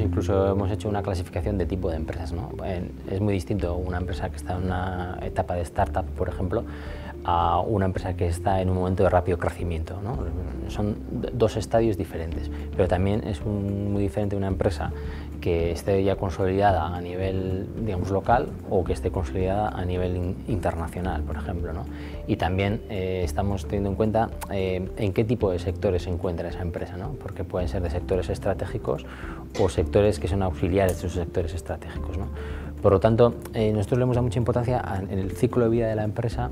incluso hemos hecho una clasificación de tipo de empresas. ¿no? Es muy distinto una empresa que está en una etapa de startup, por ejemplo, a una empresa que está en un momento de rápido crecimiento. ¿no? Son dos estadios diferentes, pero también es muy diferente una empresa que esté ya consolidada a nivel digamos, local o que esté consolidada a nivel internacional, por ejemplo. ¿no? Y también eh, estamos teniendo en cuenta eh, en qué tipo de sectores se encuentra esa empresa, ¿no? porque pueden ser de sectores estratégicos o sectores que son auxiliares de esos sectores estratégicos. Por lo tanto, eh, nosotros le hemos dado mucha importancia en el ciclo de vida de la empresa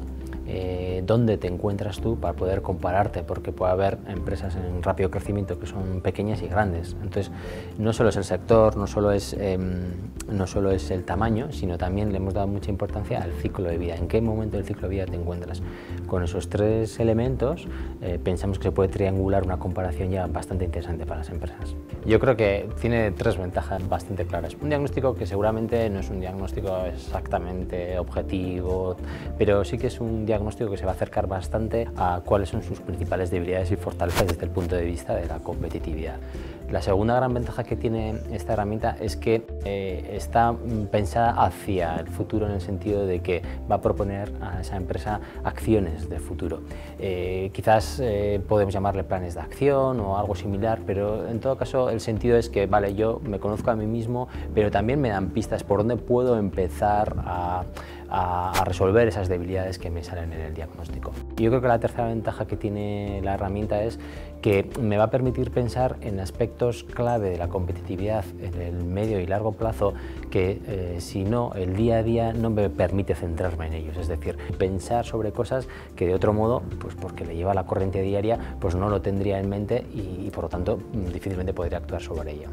eh, dónde te encuentras tú para poder compararte, porque puede haber empresas en rápido crecimiento que son pequeñas y grandes. Entonces, no solo es el sector, no solo es, em, no solo es el tamaño, sino también le hemos dado mucha importancia al ciclo de vida. ¿En qué momento del ciclo de vida te encuentras? Con esos tres elementos eh, pensamos que se puede triangular una comparación ya bastante interesante para las empresas. Yo creo que tiene tres ventajas bastante claras. Un diagnóstico que seguramente no es un diagnóstico exactamente objetivo, pero sí que es un diagnóstico diagnóstico que se va a acercar bastante a cuáles son sus principales debilidades y fortalezas desde el punto de vista de la competitividad. La segunda gran ventaja que tiene esta herramienta es que eh, está pensada hacia el futuro en el sentido de que va a proponer a esa empresa acciones de futuro. Eh, quizás eh, podemos llamarle planes de acción o algo similar, pero en todo caso el sentido es que, vale, yo me conozco a mí mismo, pero también me dan pistas por dónde puedo empezar a a, resolver esas debilidades que me salen en el diagnóstico. Yo creo que la tercera ventaja que tiene la herramienta es que me va a permitir pensar en aspectos clave de la competitividad en el medio y largo plazo que eh, si no, el día a día no me permite centrarme en ellos. Es decir, pensar sobre cosas que de otro modo, pues porque le lleva la corriente diaria, pues no lo tendría en mente y por lo tanto difícilmente podría actuar sobre ello.